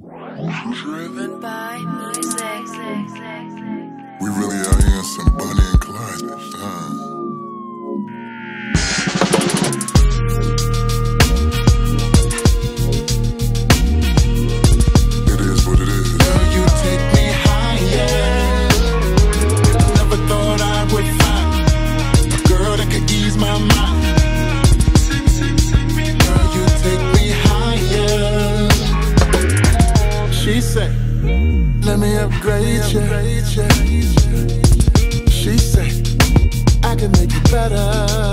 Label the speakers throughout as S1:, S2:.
S1: Driven by music.
S2: We really are here some
S3: bunny. She said, let me upgrade you. She said, I can make you better.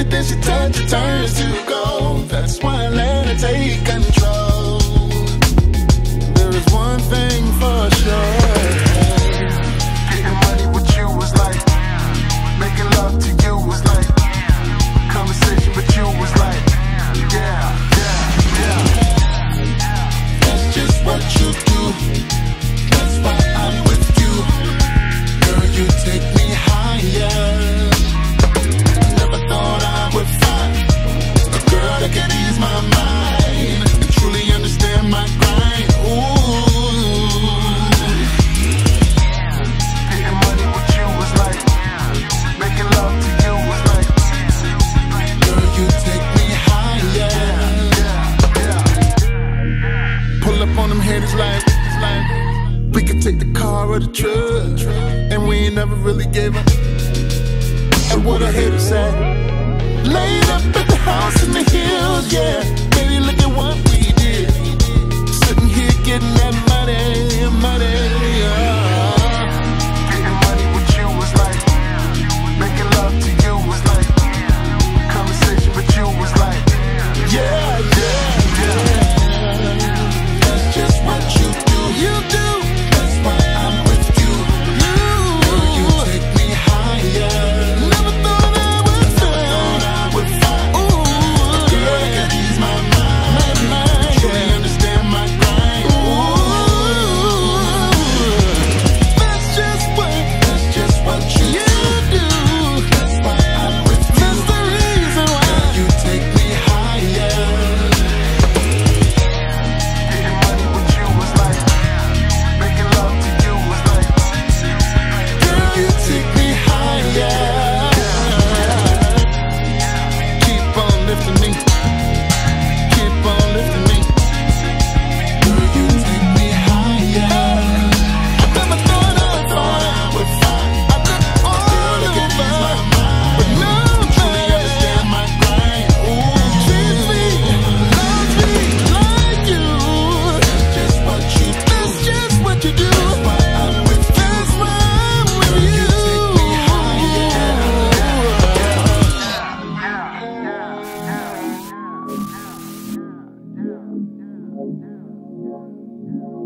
S3: Everything she touches turns to gold. That's why I let her take control. There is one thing. of the truth. And we ain't never really gave up. And what I hit is that. Laid up at the house no, no, no.